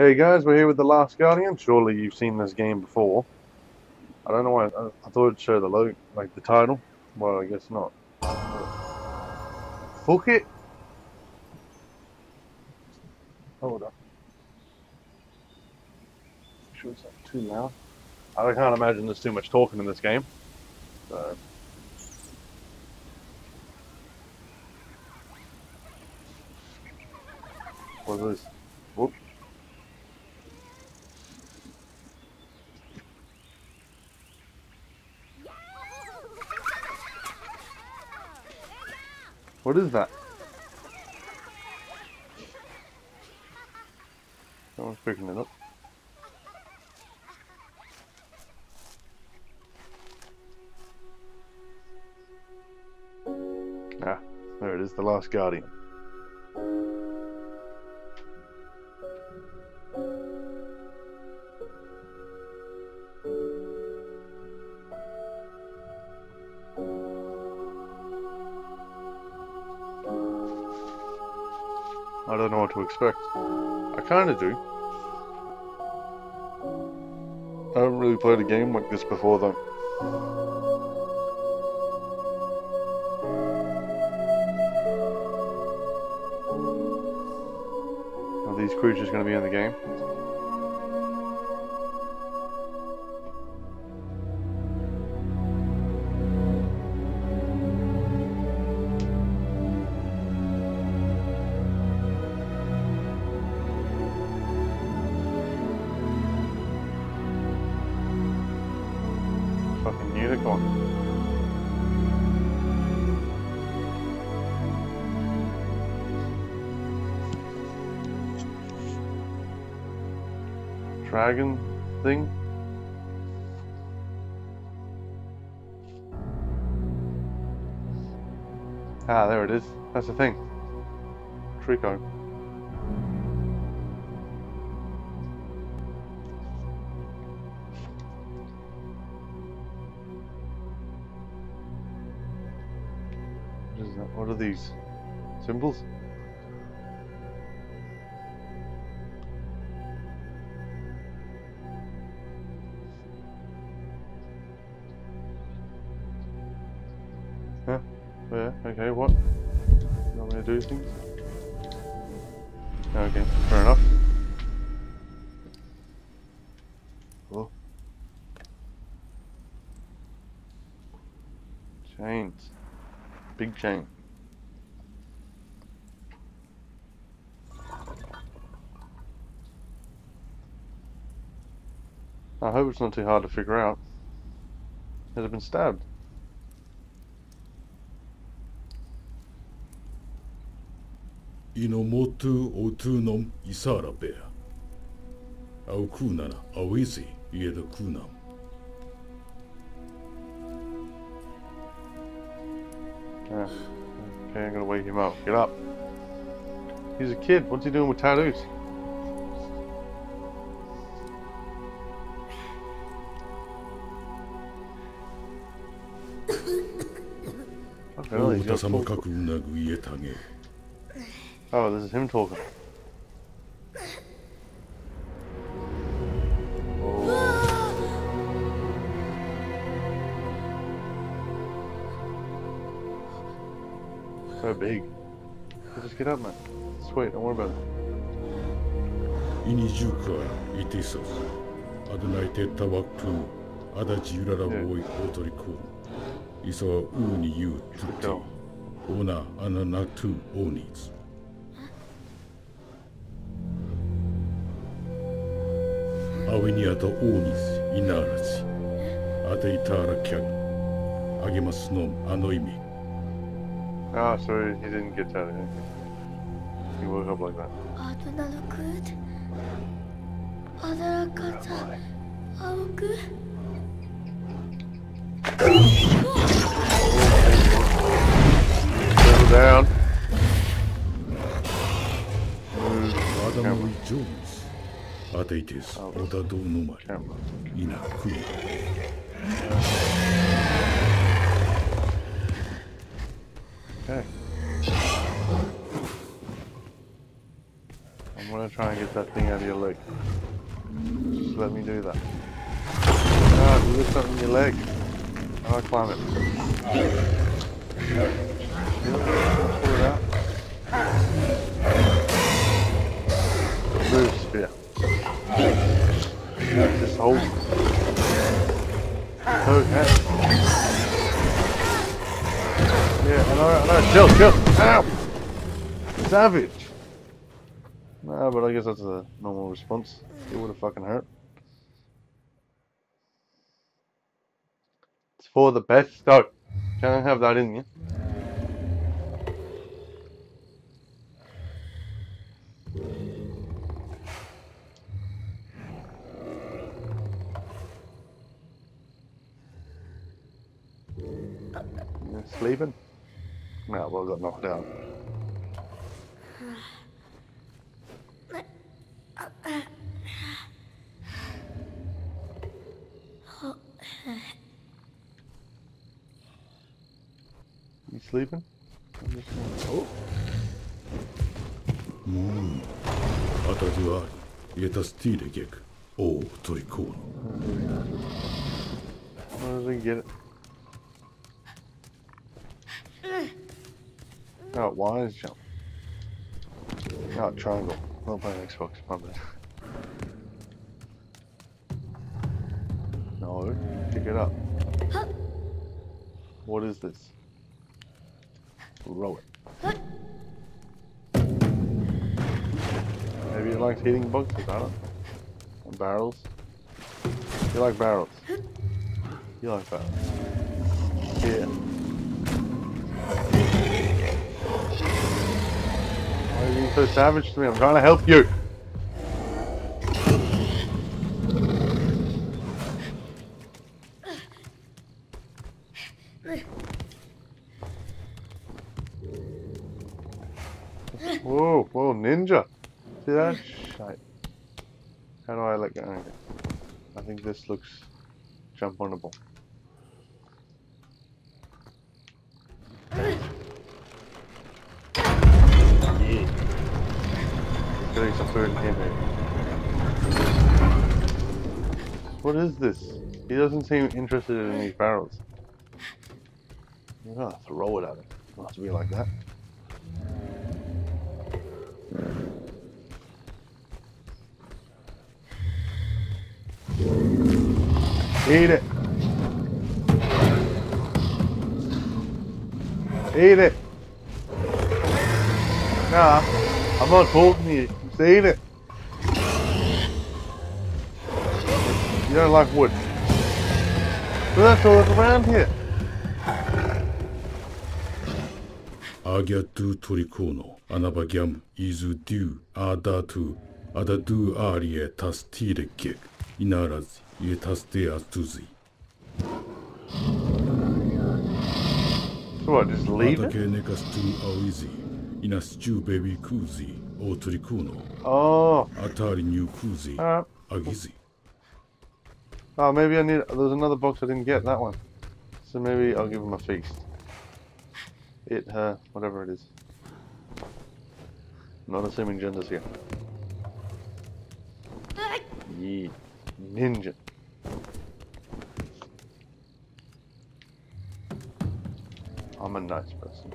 Hey guys, we're here with The Last Guardian. Surely you've seen this game before. I don't know why, I, I thought it'd show the logo, like the title. Well, I guess not. Fuck it! Hold up. Sure it's not too loud. I can't imagine there's too much talking in this game. So. What is this? What is that? Someone's picking it up. Ah, there it is, the last guardian. What to expect. I kind of do. I haven't really played a game like this before though. Are these creatures going to be in the game? Dragon thing? Ah, there it is. That's the thing. Trico. What is that? What are these? Symbols? Okay, what? You want me to do things? Okay, fair enough. Cool. Chains. Big chain. I hope it's not too hard to figure out. Has it been stabbed? Inomotu otunum isara bea. Au kunana awisi ieda kunam. Yeah. Okay, I'm gonna wake him up. Get up. He's a kid. What's he doing with tattoos? Fucking hell, he's 大 got Oh, this is him talking. So big. Just get up, man. Sweet, don't worry about it. 20回いてさアドナイテタワクンアダチユララボイオトリコイソウーニユトゥティオナアナナトゥオニーズ Уиниата унис и нараци. А те тара кяк. Ah, so he didn't get that. He woke up like that. Settle down. Adam rejoiced. Ateites, odadou numari, ina kuru. I'm gonna try and get that thing out of your leg. Just let me do that. Ah, oh, there's something in your leg. How do I climb it? Pull it out. Oh. Oh, Hold. Okay. Yeah, I know, I know. Chill, chill. Ow! Savage. Nah, but I guess that's a normal response. It would have fucking hurt. It's for the best. though. Can't have that in you. You sleeping? No, well, I got knocked out. You sleeping? I'm just gonna- Oh, うん。アタドゥアーリ、イエタスティーレゲク、オートリコーノ。 where does he get it? Oh, wise jump. Oh, triangle. Not playing Xbox, my bad. No, pick it up. What is this? Row it. Maybe you like hitting boxes, I don't know. Barrels. You like barrels. You like barrels. Yeah. Why are you being so savage to me? I'm trying to help you. Whoa, whoa, ninja. See that? Shite. How do I go? Okay. I think this looks jump on the ball. What is this? He doesn't seem interested in these barrels. You're gonna throw it at him. Not to be like that. Eat it. Eat it. Nah, I'm not to you. They it. You don't like wood. But that's all that's around here. Agyatu Torikono, Anabagam, Izudu, Adatu, Adadu Arie Tastireke, Inaraz, Yetaste Atuzi. So what, just leave it? Awizi, stew, Baby Kuzi, Oh. Atari Nyukuzi. Uh, Agizi. Oh, maybe I need. There's another box I didn't get, that one. So maybe I'll give him a feast. It, her, uh, whatever it is. Not assuming genders here. Yeah. Ninja. I'm a nice person.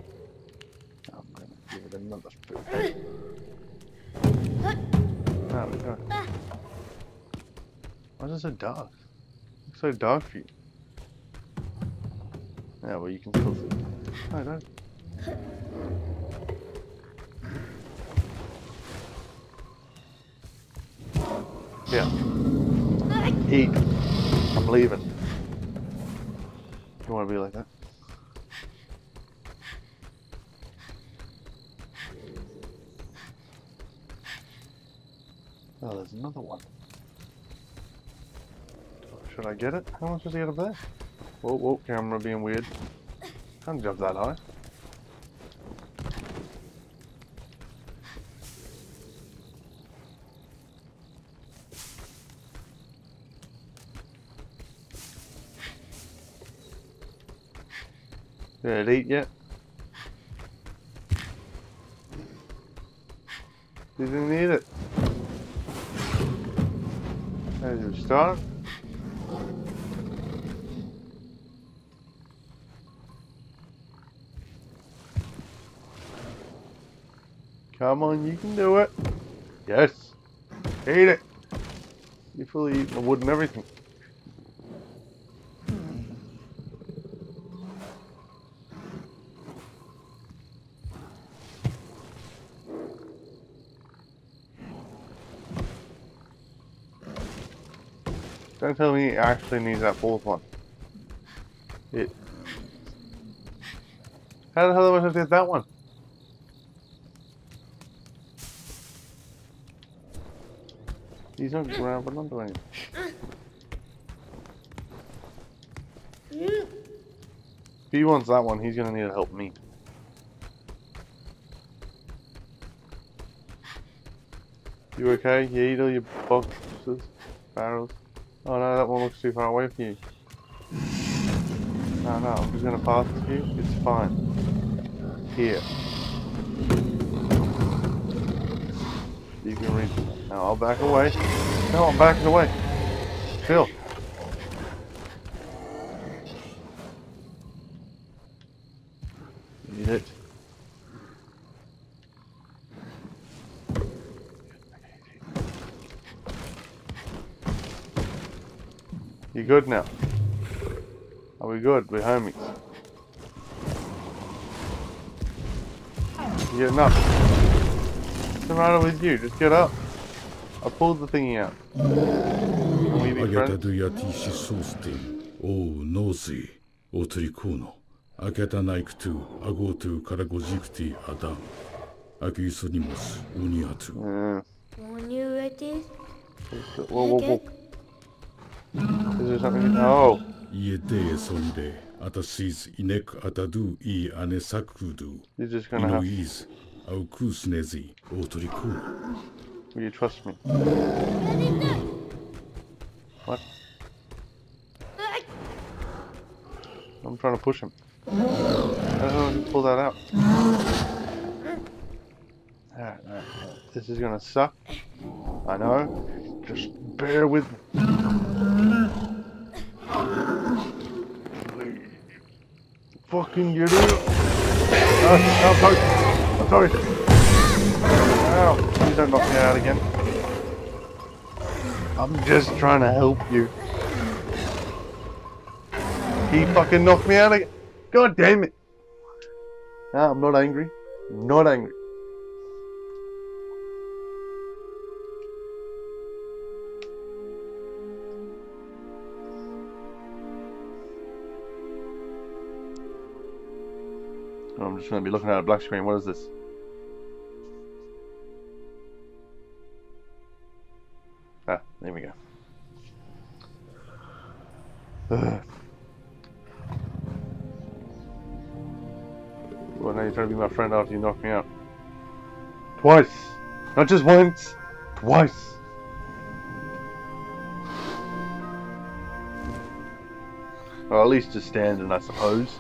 I'm gonna give it another spin. There we. Why is it so dark? It's so dark for you. Yeah, well you can still see. No, don't. Yeah. Eat. I'm leaving. You wanna be like that? Oh, there's another one. Oh, should I get it? How much does he up there? Whoa, whoa, camera being weird. Can't jump that high. Did it eat yet? Didn't eat it. Start. Come on, you can do it. Yes. Eat it. You're fully eating the wood and everything. Me it actually needs that fourth one. It. How the hell am I supposed to get that one? He's not grabbing onto anything. If he wants that one, he's gonna need to help me. You okay? You eat all your boxes, barrels? Oh no, that one looks too far away from you. No, no, I'm just gonna pass you. It's fine. Here. You can reach. Now I'll back away. No, I'm backing away. Chill. Eat it. You good now? Are we good? We're homies. You getting up? What's the matter with you? Just get up. I pulled the thingy out. Agata ya tishi soste. Oh, o nose. O oh, trikono. Aketa naikutu. Agotu karagojikuti adam. Akiusonimus uniatu. Uniatu? Well, well, well. Is there something? No. Yete sonde. Atashis inek atadu i anesakudu. You're just gonna have. Inoiz aukusnezi otoriku. Will you trust me? What? I'm trying to push him. How do I pull that out? Alright, alright. This is gonna suck. I know. Just bear with me. Fucking it. Oh, no, sorry. I'm sorry. Ow. Please don't knock me out again. I'm just trying to help you. He fucking knocked me out again. God damn it. I'm not angry. Not angry. I'm just going to be looking at a black screen. What is this? Ah, there we go. Ugh. Well, now you're trying to be my friend after you knocked me out. Twice! Not just once! Twice! Well, at least just standing, I suppose.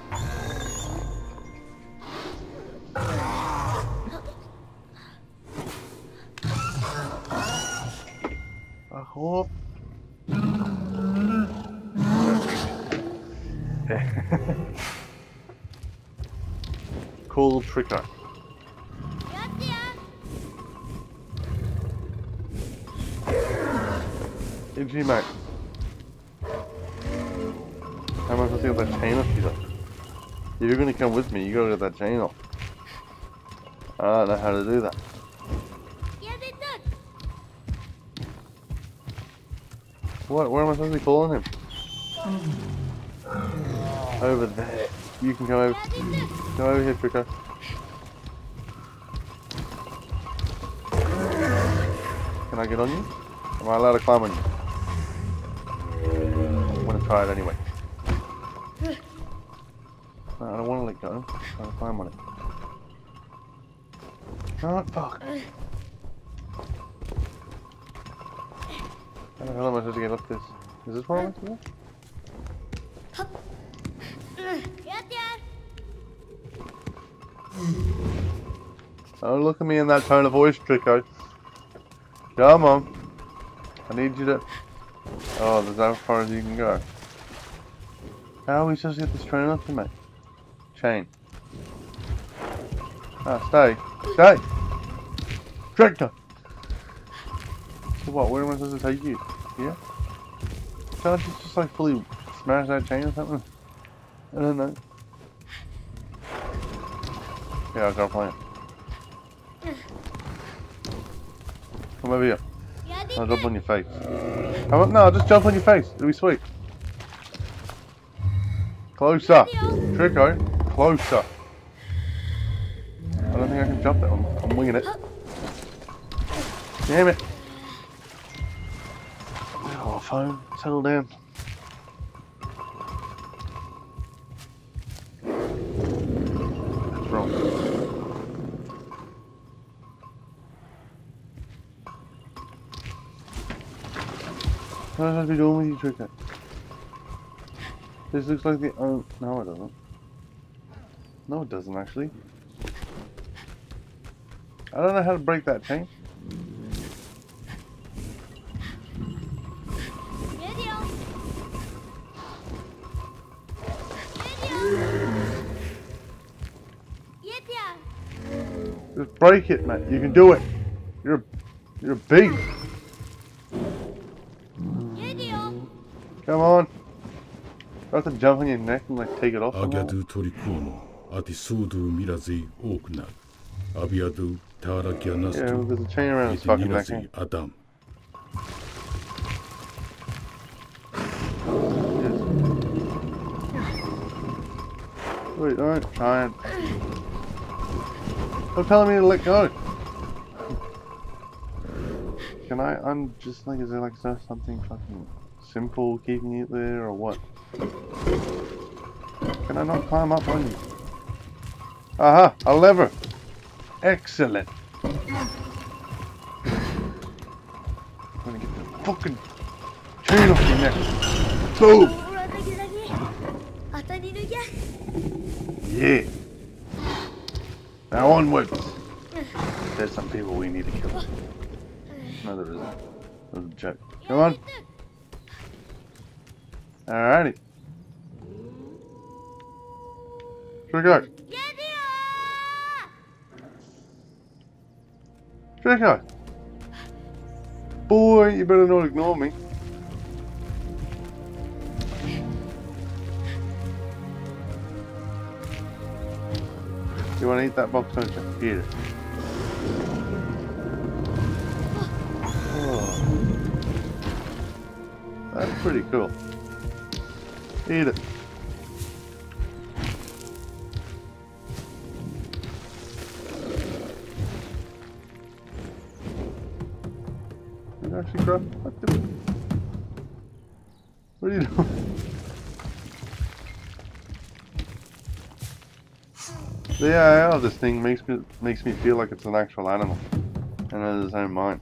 Cool tricker. Mate. How am I supposed to get that chain off you though? If you're gonna come with me, you gotta get that chain off. Ah, I don't know how to do that. What? Where am I supposed to be calling him? Over there. You can come over. Come over here, Trico. Can I get on you? Am I allowed to climb on you? I'm gonna try it anyway. No, I don't want to let go. I'm trying to climb on it. Oh, fuck. How the hell am I supposed to get up this? Is this where I'm supposed to go? Don't look at me in that tone of voice, Trico. Come on. I need you to Oh, there's that far as you can go. How are we supposed to get this train up to me? Chain. Ah, stay. Stay! Tractor! So what, where am I supposed to take you? Yeah? Can't just, just like fully smash that chain or something? I don't know. Yeah, I got a plan. Come over here. I'll jump on your face. No, just jump on your face. It'll be sweet. Closer. Trico. Closer. I don't think I can jump that one. I'm winging it. Damn it. Oh, phone. Settle down. sometimes we do almost trick. This looks like the oh no it doesn't. No it doesn't actually. I don't know how to break that chain. Break it, mate. You can do it. You're you're big. Come on. I have to jump on your neck and like take it off. アギャ somehow? ドゥトリコーノアティソードゥミラゼイオークナアビアドゥターラキャナス Yeah, ト there's a chain around エ his ティニ fucking ラ neck. ゼイ here. アダム Wait, don't try and. Stop telling me to let go. Can I? I'm just like, is there like so- something fucking simple keeping it there or what? Can I not climb up on you? Aha! A lever! Excellent! I'm gonna get the fucking chain off your neck! Boom! Yeah! Now onwards! There's some people we need to kill. No, there isn't. Joke. Come on! Alrighty. Czekaj. Czekaj. Boy, you better not ignore me. You want to eat that box, don't you? Eat it. Oh. That's pretty cool. Eat it. Did actually grab? What, the... what are you doing? The AI of this thing makes me makes me feel like it's an actual animal and has its own mind.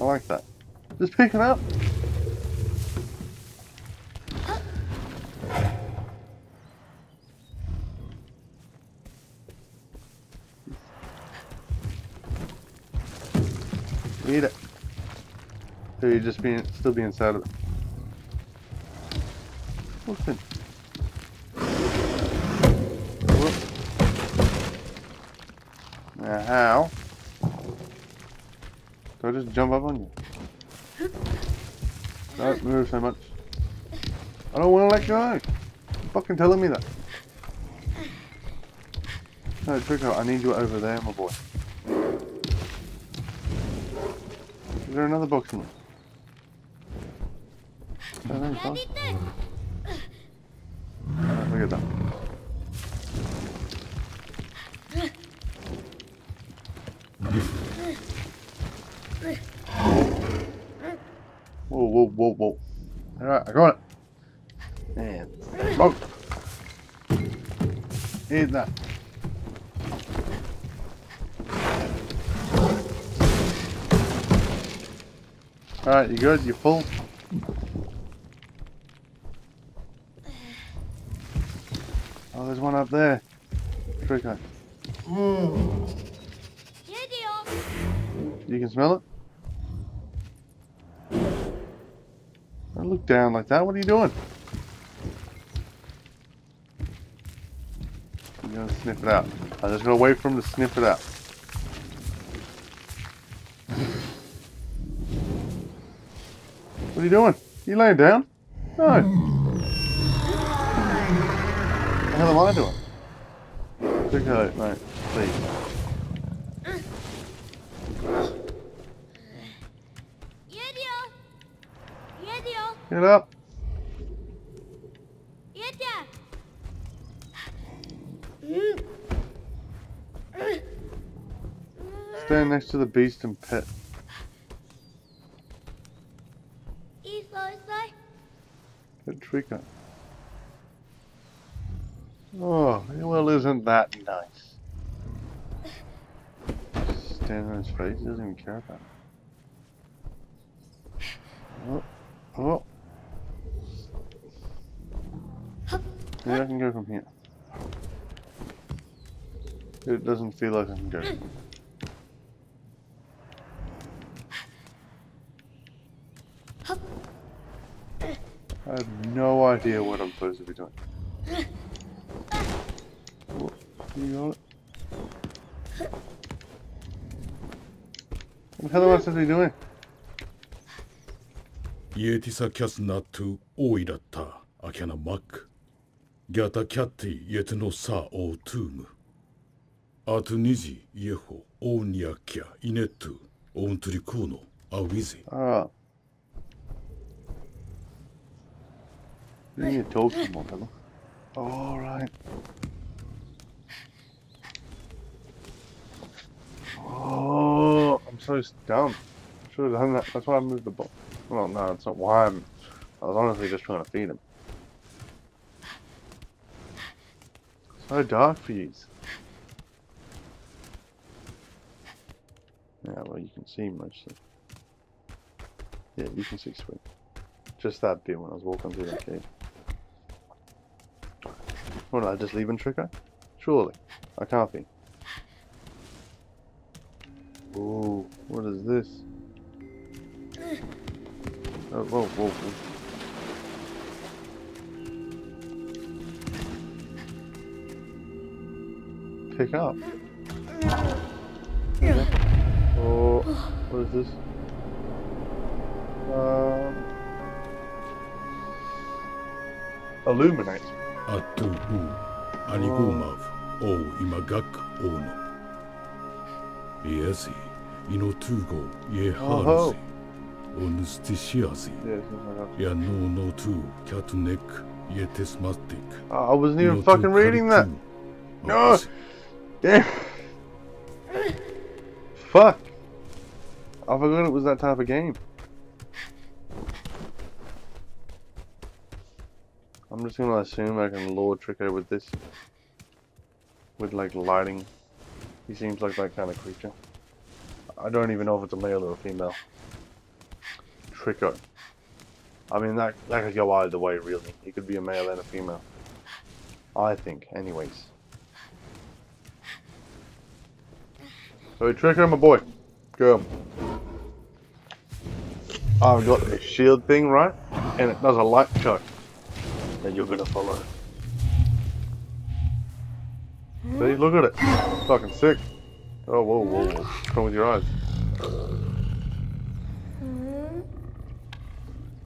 I like that. Just pick it up. Just be still be inside of it. Whoop. Now how? Do I just jump up on you? Don't move so much. I don't want to let go. You're fucking telling me that. No, Trico, I need you over there, my boy. Is there another box in there? Ah, look at that. Whoa, whoa, whoa, whoa. Alright, I got it. And smoke. Here's that. Alright, you good? You full? There's one up there. Trico. You can smell it? Don't look down like that. What are you doing? You gotta sniff it out. I just gotta wait for him to sniff it out. What are you doing? You laying down? No. What the hell am I doing? Check out, mate. Please. Get up. Stand next to the beast and pet. Iso isai. Pet Trico. Oh, well, isn't that nice? Stand on his face. He doesn't even care about it. Oh, oh. Maybe I can go from here. It doesn't feel like I can go. From here. I have no idea what I'm supposed to be doing. You got it? What the hell am I supposed to be doing? イエティサキャスナトゥオイラッタアキャナマックギャタキャッティイエテノサオートゥームアトニジイエホオーニアキャイネトゥオントリコーノアウィゼ Ah. You need to talk to more, Oh, I'm so dumb. Should have done that. That's why I moved the ball. Well, no, that's not why I'm. I was honestly just trying to feed him. So dark for you. Yeah, well, you can see mostly. Yeah, you can see sweet. Just that bit when I was walking through that cave. What, did I just leave in Trico? Surely. I can't be. Ooh, what is this? oh, whoa, whoa, whoa. pick up. Okay. Oh, what is this? Um, illuminate. Atuhu anigumov o imagak ono. Iesi Inotugo no tu katunek. I wasn't even fucking reading that. No. Oh, Damn. Fuck. I forgot it was that type of game. I'm just gonna assume I can lure Trico with this. With like lighting. He seems like that kind of creature. I don't even know if it's a male or a female. Trico. I mean that that could go either way really. It could be a male and a female. I think, anyways. So Trico, my boy. Go. I've got a shield thing, right? And it does a light chuck. And you're gonna follow. See, look at it. Fucking sick. Oh, whoa, whoa, whoa. What's wrong with your eyes? Hmm?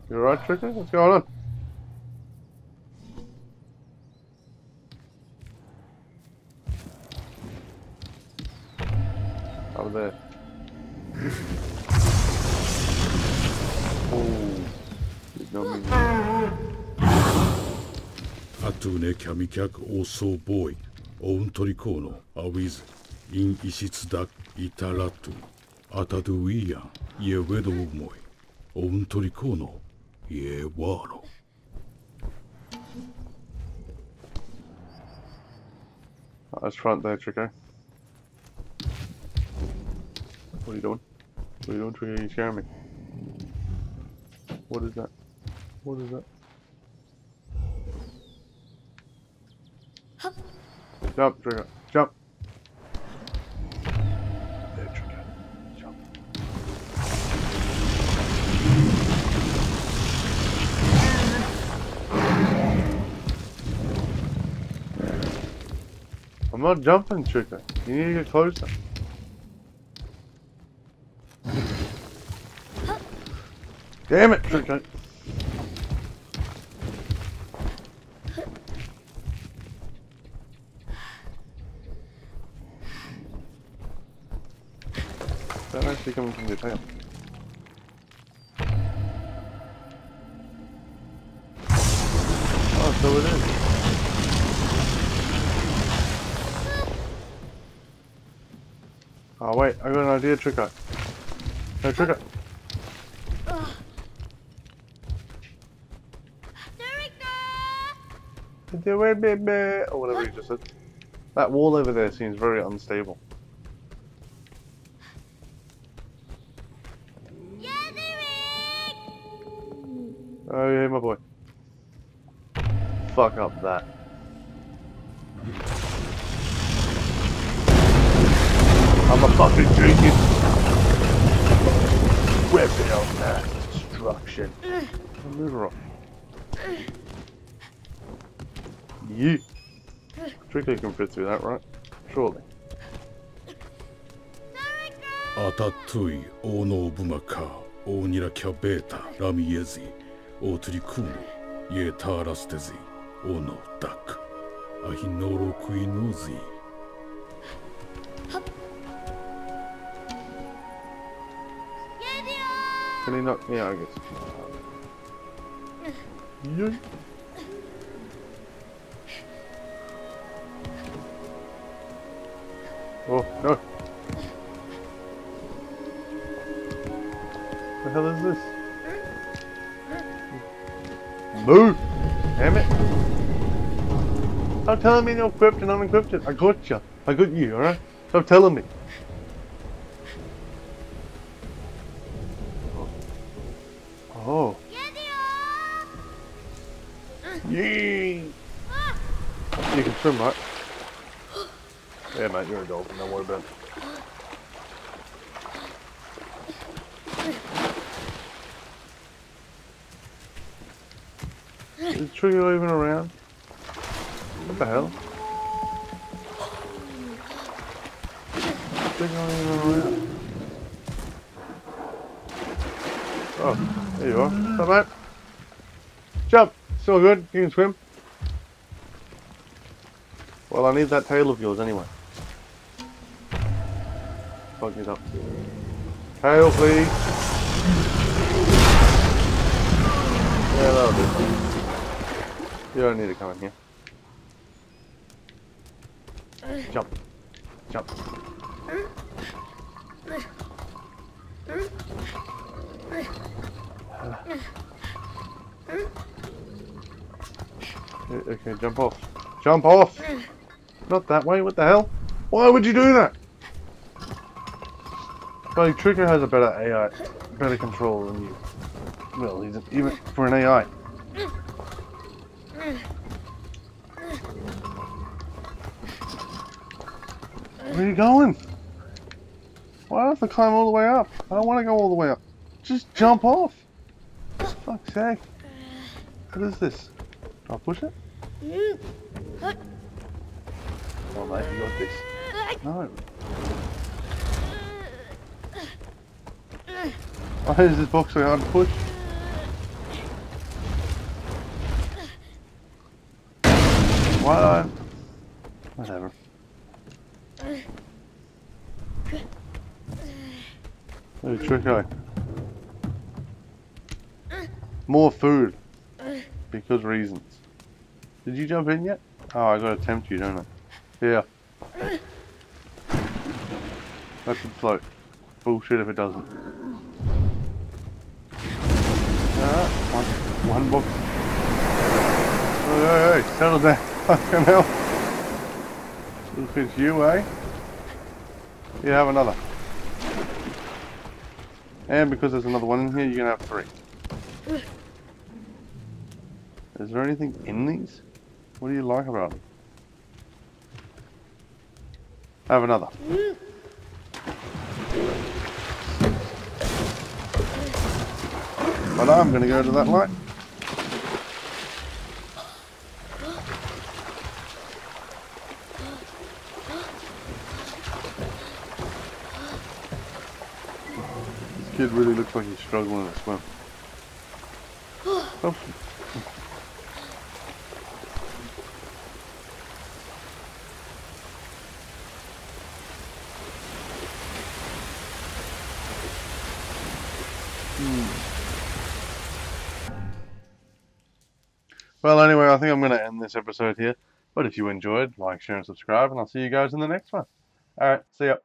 You alright, Chicken? What's going on? Over there. oh. Ignore me. Atune Kamikyak Oso Boy, Oun Torikono, Awizu. 因一室だいたらと、あたどういや、いえべど思い、おんとりこの、いえわろ。That was front there, Trico. What are you doing? What are you doing, Trico? You scaring me. What is that? What is that? Jump, trigger. Jump. I'm not jumping, Tricker. You need to get closer. Damn it, Tricker. That actually coming from your tail. Got an idea, Tricker. No, Tricker. Turrica! Do it, baby, or whatever you just said. That wall over there seems very unstable. Yeah! Oh yeah, my boy. Fuck up that. I'm a fucking genius. Weapon of mass destruction. Move her up. You. Tricky can fit through that, right? Surely. アタトイ、オーノーブマカー、オーニラキャベータ、ラミエジ、オートリクーノ、イエターラステジ、オーノーダック、アヒノロクイノーズ Can he not? Yeah, I guess. Yeah. Oh, no. The hell is this? Move! Damn it! Stop telling me no equipped and unequipped. I got you. I got you, alright? Stop telling me. Swim, right? Yeah, mate, you're a dolphin. Don't worry about it. Is the trigger even around? What the hell? Not even around. Oh, there you are. Up, mate? Jump! Still good? You can swim? Well, I need that tail of yours anyway. Fuck it up. Tail, please. Yeah, that'll do. You don't need to come in here. Jump. Jump. Okay, Okay, jump off. Jump off! Not that way, what the hell? Why would you do that? Well, Trigger has a better AI, better control than you. Well, he's even for an AI. Where are you going? Why do I have to climb all the way up? I don't want to go all the way up. Just jump off. Fuck's sake. What is this? Do I push it? Oh mate, you got this. No. Why is this box so hard to push? Why do. Whatever. Hey, Trico. More food. Because reasons. Did you jump in yet? Oh, I gotta tempt you, don't I? Yeah. That should float. Bullshit if it doesn't. Ah, one, one box. Hey, hey, hey, settle down. Fucking hell. This fits you, eh? You have another. And because there's another one in here, you're gonna have three. Is there anything in these? What do you like about them? Have another. But I'm going to go to that light. This kid really looks like he's struggling as well. Oh, Well, anyway, I think I'm going to end this episode here. But if you enjoyed, like, share, and subscribe, and I'll see you guys in the next one. All right, see ya.